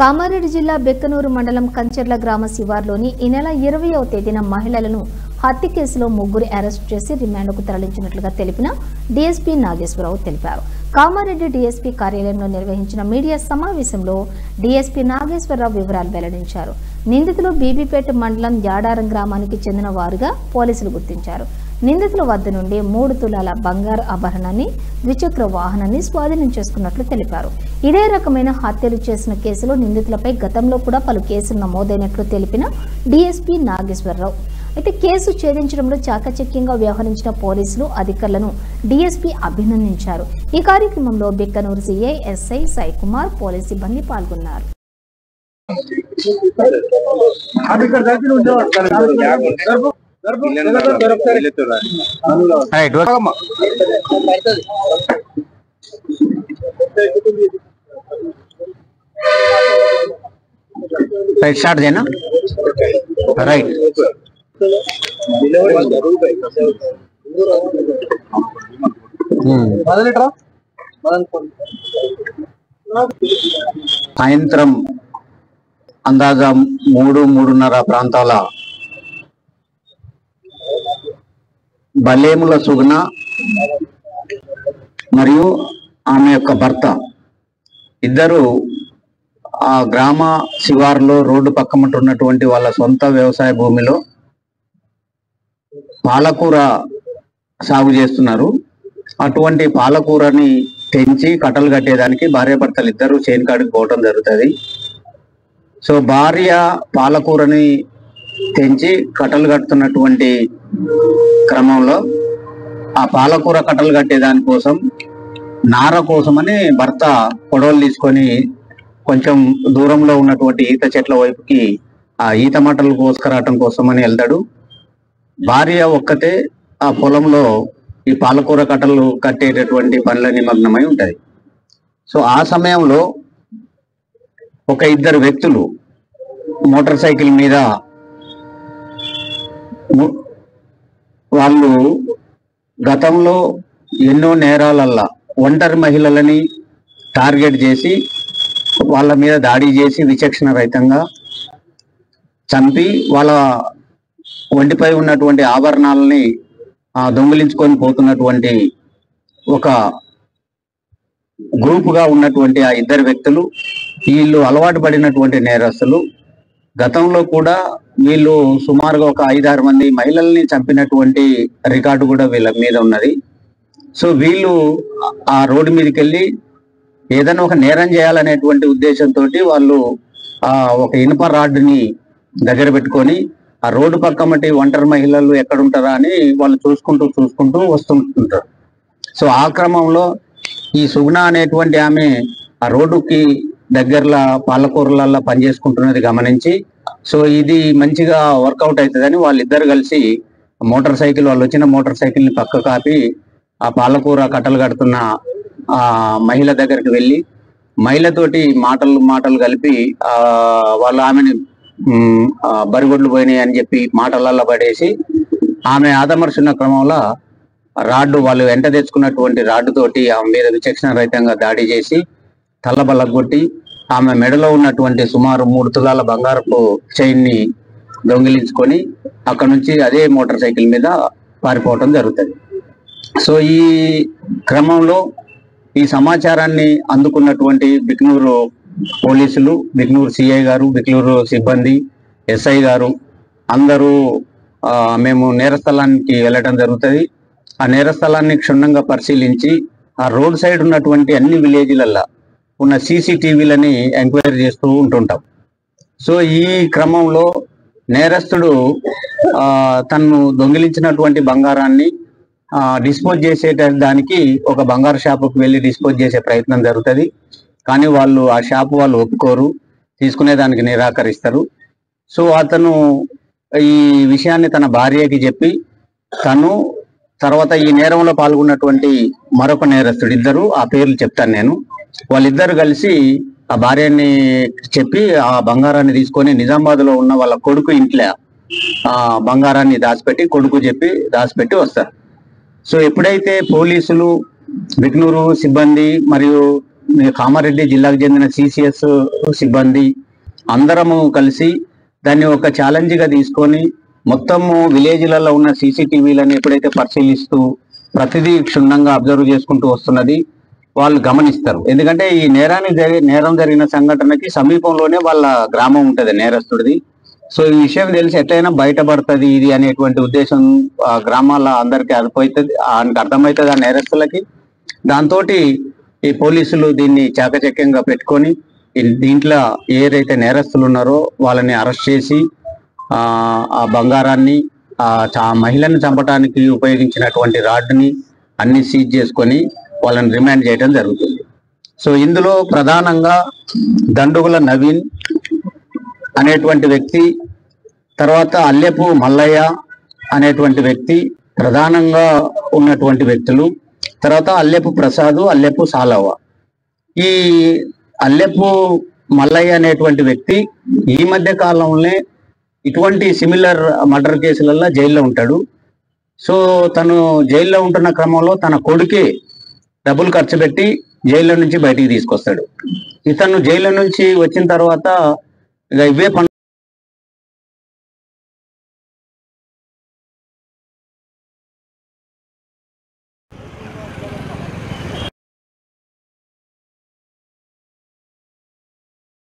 కామారెడ్డి జిల్లా బెక్కనూరు మండలం కంచెర్ల గ్రామ శివార్లోని ఈ నెల ఇరవయవ తేదీన మహిళలను హత్య కేసులో ముగ్గురు అరెస్ట్ చేసి రిమాండ్కు తరలించినట్లుగా తెలిపిన డీఎస్పీ నాగేశ్వరరావు తెలిపారు. కామారెడ్డి డీఎస్పీ కార్యాలయంలో నిర్వహించిన మీడియా సమావేశంలో డీఎస్పీ నాగేశ్వరరావు వివరాలు వెల్లడించారు. నిందితులు బీబీపేట మండలం యాడారం గ్రామానికి చెందిన వారుగా పోలీసులు గుర్తించారు. నిందితుల వద్ద నుండి మూడు తులాల బంగారు ఆభరణాన్ని ద్విచక్ర వాహనాన్ని స్వాధీనం చేసుకున్నట్లు తెలిపారు. ఇదే రకమైన హత్యలు చేసిన కేసులో నిందితులపై గతంలో కూడా పలు కేసులు నమోదైనట్లు తెలిపిన డీఎస్పీ నాగేశ్వరరావు. అయితే కేసు ఛేదించడంలో చాకచక్యంగా వ్యవహరించిన పోలీసులు అధికారులను డీఎస్పీ అభినందించారు. ఈ కార్యక్రమంలో Bikkanur CI SI Sai Kumar police సిబ్బంది పాల్గొన్నారు. అది ఇక్కడ దగ్గర ఉండేవాడు రైట్. రైట్ స్టార్ట్ చేయనా. సాయంత్రం అందాజా మూడు మూడున్నర ప్రాంతాల బలేముల సుగుణ మరియు ఆమె యొక్క భర్త. ఇద్దరు ఆ గ్రామ శివారులో రోడ్డు పక్కమట ఉన్నటువంటి వాళ్ళ సొంత వ్యవసాయ భూమిలో పాలకూర సాగు చేస్తున్నారు. అటువంటి పాలకూరని తెంచి కట్టలు కట్టేదానికి భార్యాభర్తలు ఇద్దరు చేను కాడికి పోవటం జరుగుతుంది. సో భార్య పాలకూరని తెంచి కట్టలు కడుతున్నటువంటి క్రమంలో ఆ పాలకూర కట్టలు కట్టే దానికోసం నార కోసమని భర్త పొడవలు తీసుకొని కొంచెం దూరంలో ఉన్నటువంటి ఈత చెట్ల వైపుకి ఆ ఈత మటలు కోసుకురావటం కోసమని వెళ్తాడు. భార్య ఒక్కతే ఆ పొలంలో ఈ పాలకూర కట్టలు కట్టేటటువంటి పనుల నిమగ్నమై ఉంటుంది సో ఆ సమయంలో ఒక ఇద్దరు వ్యక్తులు మోటార్ సైకిల్ మీద వాళ్ళు గతంలో ఎన్నో నేరాలల్లా ఒంటరి మహిళలని టార్గెట్ చేసి వాళ్ళ మీద దాడి చేసి విచక్షణ రహితంగా చంపి వాళ్ళ ఒంటిపై ఉన్నటువంటి ఆభరణాలని ఆ, దొంగిలించుకొని పోతున్నటువంటి ఒక గ్రూపుగా ఉన్నటువంటి ఆ ఇద్దరు వ్యక్తులు వీళ్ళు అలవాటు పడినటువంటి నేరస్తులు గతంలో కూడా వీళ్ళు సుమారుగా ఒక ఐదారు మంది మహిళల్ని చంపినటువంటి రికార్డు కూడా వీళ్ళ మీద ఉన్నది. సో వీళ్ళు ఆ రోడ్డు మీదకి వెళ్ళి ఏదైనా ఒక నేరం చేయాలనేటువంటి ఉద్దేశంతో వాళ్ళు ఆ ఒక ఇనుప రాడ్ని దగ్గర పెట్టుకొని ఆ రోడ్డు పక్కమటి ఒంటరి మహిళలు ఎక్కడుంటారా అని వాళ్ళు చూసుకుంటూ చూసుకుంటూ వస్తుంటుంటారు సో ఆ క్రమంలో ఈ సుగుణ అనేటువంటి ఆమె ఆ రోడ్డుకి దగ్గరలో పాలకూరలలో పనిచేసుకుంటున్నది గమనించి సో ఇది మంచిగా వర్కౌట్ అవుతుందని వాళ్ళిద్దరు కలిసి మోటార్ సైకిల్ వాళ్ళు వచ్చిన మోటార్ సైకిల్ని పక్క కాపి ఆ పాలకూర కట్టలు కడుతున్న ఆ మహిళ దగ్గరికి వెళ్ళి మహిళతోటి మాటలు మాటలు కలిపి ఆ వాళ్ళు ఆమెని బరిగొడ్లు పోయినాయి అని చెప్పి మాటలల్లో పడేసి ఆమె ఆదమర్చున్న క్రమంలో రాడ్డు వాళ్ళు వెంట తెచ్చుకున్నటువంటి రాడ్డు తోటి ఆమె మీద విచక్షణ రహితంగా దాడి చేసి తల్లబల్లగొట్టి ఆమె మెడలో ఉన్నటువంటి సుమారు మూడు తులాల బంగారపు చైన్ని దొంగిలించుకొని అక్కడ నుంచి అదే మోటార్ సైకిల్ మీద పారిపోవటం జరుగుతుంది. సో ఈ క్రమంలో ఈ సమాచారాన్ని అందుకున్నటువంటి బిక్నూరు పోలీసులు బిక్నూరు సిఐ గారు బిక్నూరు సిబ్బంది ఎస్ఐ గారు అందరూ మేము నేరస్థలానికి వెళ్ళటం జరుగుతుంది. ఆ నేరస్థలాన్ని క్షుణ్ణంగా పరిశీలించి ఆ రోడ్ సైడ్ ఉన్నటువంటి అన్ని విలేజ్లల్లో ఉన్న సీసీటీవీలని ఎంక్వైరీ చేస్తూ ఉంటుంటాం. సో ఈ క్రమంలో నేరస్తుడు తను దొంగిలించినటువంటి బంగారాన్ని డిస్పోజ్ చేసే దానికి ఒక బంగారు షాపుకు వెళ్ళి డిస్పోజ్ చేసే ప్రయత్నం జరుగుతుంది. కానీ వాళ్ళు ఆ షాపు వాళ్ళు ఒప్పుకోరు తీసుకునే దానికి నిరాకరిస్తారు. సో అతను ఈ విషయాన్ని తన భార్యకి చెప్పి తను తర్వాత ఈ నేరంలో పాల్గొన్నటువంటి మరొక నేరస్తుడు ఇద్దరు ఆ పేర్లు చెప్తాను నేను. వాళ్ళిద్దరు కలిసి ఆ భార్యని చెప్పి ఆ బంగారాన్ని తీసుకొని నిజామాబాద్లో ఉన్న వాళ్ళ కొడుకు ఇంట్లో ఆ బంగారాన్ని దాచిపెట్టి కొడుకు చెప్పి దాచిపెట్టి వస్తారు. సో ఎప్పుడైతే పోలీసులు బిగ్నూరు సిబ్బంది మరియు కామారెడ్డి జిల్లాకు చెందిన సిసిఎస్ సిబ్బంది అందరము కలిసి దాన్ని ఒక ఛాలెంజ్గా తీసుకొని మొత్తము విలేజ్లలో ఉన్న సీసీటీవీలను ఎప్పుడైతే పరిశీలిస్తూ ప్రతిదీ క్షుణ్ణంగా అబ్జర్వ్ చేసుకుంటూ వస్తున్నది వాళ్ళు గమనిస్తారు. ఎందుకంటే ఈ నేరాన్ని జరిగి నేరం జరిగిన సంఘటనకి సమీపంలోనే వాళ్ళ గ్రామం ఉంటుంది నేరస్తుడిది. సో ఈ విషయం తెలిసి ఎట్లయినా బయటపడుతుంది ఇది అనేటువంటి ఉద్దేశం ఆ గ్రామాల అందరికి అర్థమవుతుంది ఆయనకు అర్థమవుతుంది ఆ నేరస్తులకి. దాంతో ఈ పోలీసులు దీన్ని చాకచక్యంగా పెట్టుకొని దీంట్లో ఏదైతే నేరస్తులు ఉన్నారో వాళ్ళని అరెస్ట్ చేసి ఆ బంగారాన్ని ఆ మహిళను చంపడానికి ఉపయోగించినటువంటి రాడ్ని అన్ని సీజ్ చేసుకొని వాళ్ళని రిమాండ్ చేయడం జరుగుతుంది. సో ఇందులో ప్రధానంగా దండుగుల నవీన్ అనేటువంటి వ్యక్తి తర్వాత అల్లెపు మల్లయ్య అనేటువంటి వ్యక్తి ప్రధానంగా ఉన్నటువంటి వ్యక్తులు తర్వాత అల్లెపు ప్రసాద్ అల్లెపు సాలవ. ఈ అల్లెపు మల్లయ్య అనేటువంటి వ్యక్తి ఈ మధ్య కాలంలోనే ఇటువంటి సిమిలర్ మర్డర్ కేసులలో జైల్లో ఉంటాడు. సో తను జైల్లో ఉంటున్న క్రమంలో తన కొడుకే డబ్బులు ఖర్చు పెట్టి జైల్లో నుంచి బయటికి తీసుకొస్తాడు. ఇతను జైల్లో నుంచి వచ్చిన తర్వాత ఇక ఇవే